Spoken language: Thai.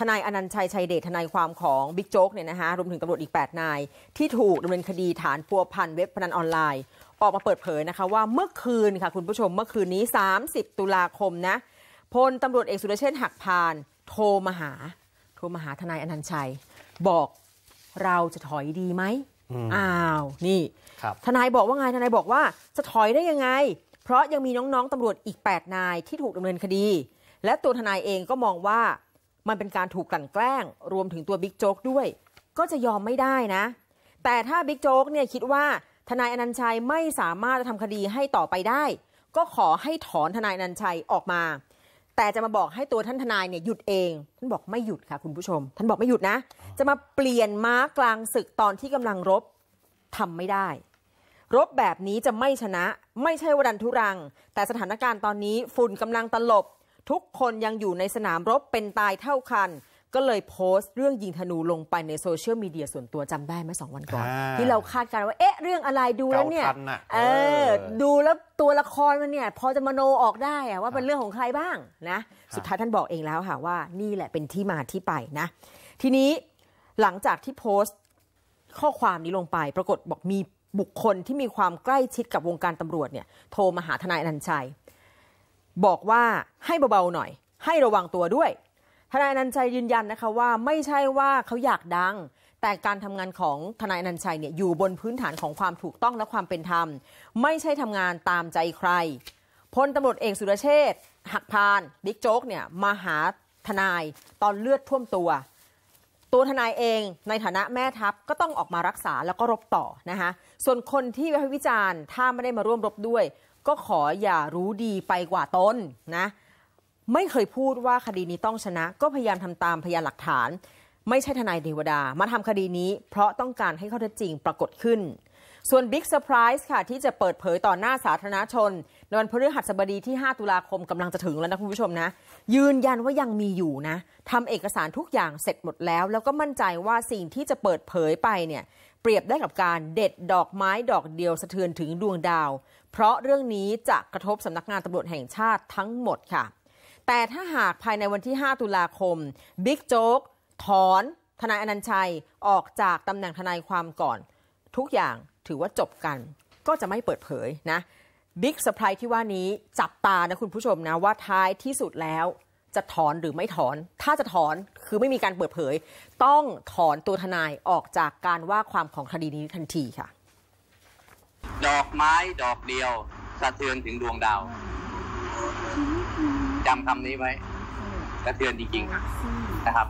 ทนายอนันต์ชัยชัยเดชทนายความของบิ๊กโจ๊กเนี่ยนะคะรวมถึงตำรวจอีก 8 นาย ที่ถูกดำเนินคดีฐานพัวพันเว็บพนันออนไลน์ ออกมาเปิดเผยนะคะว่าเมื่อคืนค่ะคุณผู้ชมเมื่อคืนนี้ 30 ตุลาคมนะพลตำรวจเอกสุรเชษฐ์หักพาน โทรมาหา โทรมาหาทนายอนันต์ชัย บอกเราจะถอยดีไหมอ้าวนี่ครับทนายบอกว่าไงทนายบอกว่าจะถอยได้ยังไง เพราะยังมีน้องๆตำรวจอีก 8 นายที่ถูกดำเนินคดี และตัวทนายเองก็มองว่า มันเป็นการถูกกลั่นแกล้ง รวมถึงตัวบิ๊กโจ๊กด้วย ก็จะยอมไม่ได้นะ แต่ถ้าบิ๊กโจ๊กเนี่ยคิดว่าทนายอนันชัยไม่สามารถจะทำคดีให้ต่อไปได้ ก็ขอให้ถอนทนายอนันชัยออกมา แต่จะมาบอกให้ตัวท่านทนายเนี่ยหยุดเอง ท่านบอกไม่หยุดค่ะคุณผู้ชม ท่านบอกไม่หยุดนะ จะมาเปลี่ยนม้ากลางศึกตอนที่กำลังรบทำไม่ได้ รบแบบนี้จะไม่ชนะ ไม่ใช่วดันทุรัง แต่สถานการณ์ตอนนี้ฝุ่นกำลังตลบ ทุกคนยังอยู่ในสนามรบเป็นตายเท่าคัน ก็เลยโพสต์เรื่องยิงธนูลงไปในโซเชียลมีเดียส่วนตัวจำได้ไหมสองวันก่อนอ่าที่เราคาดการณ์ว่า เอ๊ะ เรื่องอะไรดูแล้วเนี่ยเกาทันน่ะเอเอออดูแล้วตัวละครมันเนี่ย พอจะมโนออกได้อะว่าเป็นเรื่องของใครบ้างนะ สุดท้ายท่านบอกเองแล้วค่ะว่านี่แหละเป็นที่มาที่ไปนะ ทีนี้หลังจากที่โพสต์ข้อความนี้ลงไป ปรากฏบอกมีบุคคลที่มีความใกล้ชิดกับวงการตำรวจเนี่ยโทรมาหาทนายอนันต์ชัย บอกว่าให้เบาๆหน่อย ให้ระวังตัวด้วยทนายนันชัยยืนยันนะคะว่าไม่ใช่ว่าเขาอยากดัง แต่การทำงานของทนายนันชัยเนี่ยอยู่บนพื้นฐานของความถูกต้องและความเป็นธรรม ไม่ใช่ทำงานตามใจใครพลตำรวจเอกสุรเชษหักพานบิ๊กโจ๊กเนี่ยมาหาทนายตอนเลือดท่วมตัว ตัวทนายเองในฐานะแม่ทัพก็ต้องออกมารักษาแล้วก็รบต่อนะคะส่วนคนที่วิพากษ์วิจารณ์ถ้าไม่ได้มาร่วมรบด้วย ก็ขออย่ารู้ดีไปกว่าตนนะไม่เคยพูดว่าคดีนี้ต้องชนะ ก็พยายามทำตามพยานหลักฐาน ไม่ใช่ทนายเทวดา มาทำคดีนี้ เพราะต้องการให้ข้อเท็จจริงปรากฏขึ้น ส่วน big surprise ค่ะ ที่จะเปิดเผยต่อหน้าสาธารณชน ในวันพฤหัสบดีที่ 5 ตุลาคมกำลังจะถึงแล้วนะคุณผู้ชมนะ ยืนยันว่ายังมีอยู่นะทำเอกสารทุกอย่างเสร็จหมดแล้ว แล้วก็มั่นใจว่าสิ่งที่จะเปิดเผยไปเนี่ยเปรียบได้กับการเด็ดดอกไม้ดอกเดียวสะเทือนถึงดวงดาว เพราะเรื่องนี้จะกระทบสำนักงานตำรวจแห่งชาติทั้งหมดค่ะ แต่ถ้าหากภายในวันที่ 5 ตุลาคมบิ๊กโจ๊กถอนทนายอนันชัยออกจากตำแหน่งทนายความก่อน ทุกอย่าง ถือว่าจบกัน ก็จะไม่เปิดเผยนะbig surprise ที่ว่านี้จับตานะคุณผู้ชมนะว่าท้ายที่สุดแล้วจะถอนหรือไม่ถอน ถ้าจะถอนคือไม่มีการเปิดเผย ต้องถอนตัวทนายออกจากการว่าความของคดีนี้ทันทีค่ะ ดอกไม้ดอกเดียวสะเทือนถึงดวงดาวจำคำนี้ไว้สะเทือนจริงๆนะครับ